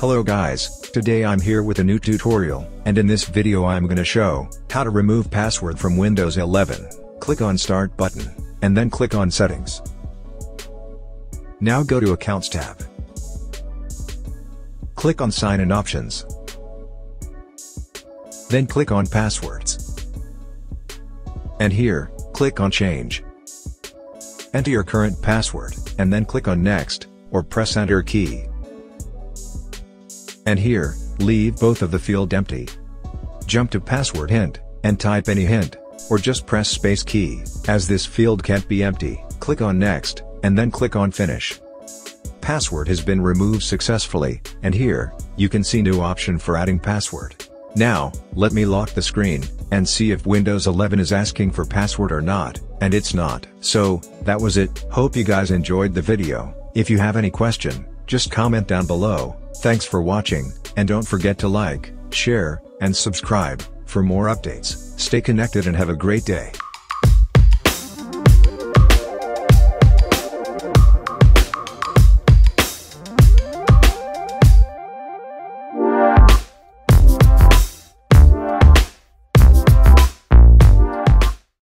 Hello guys, today I'm here with a new tutorial, and in this video I'm gonna show, how to remove password from Windows 11. Click on Start button, and then click on Settings. Now go to Accounts tab. Click on Sign in Options. Then click on Passwords. And here, click on Change. Enter your current password, and then click on Next, or press Enter key. And here, leave both of the field empty. Jump to password hint, and type any hint, or just press space key, as this field can't be empty, click on Next, and then click on Finish. Password has been removed successfully, and here, you can see new option for adding password. Now, let me lock the screen, and see if Windows 11 is asking for password or not, and it's not. So, that was it, hope you guys enjoyed the video, if you have any question, just comment down below, thanks for watching, and don't forget to like, share, and subscribe, for more updates, stay connected and have a great day.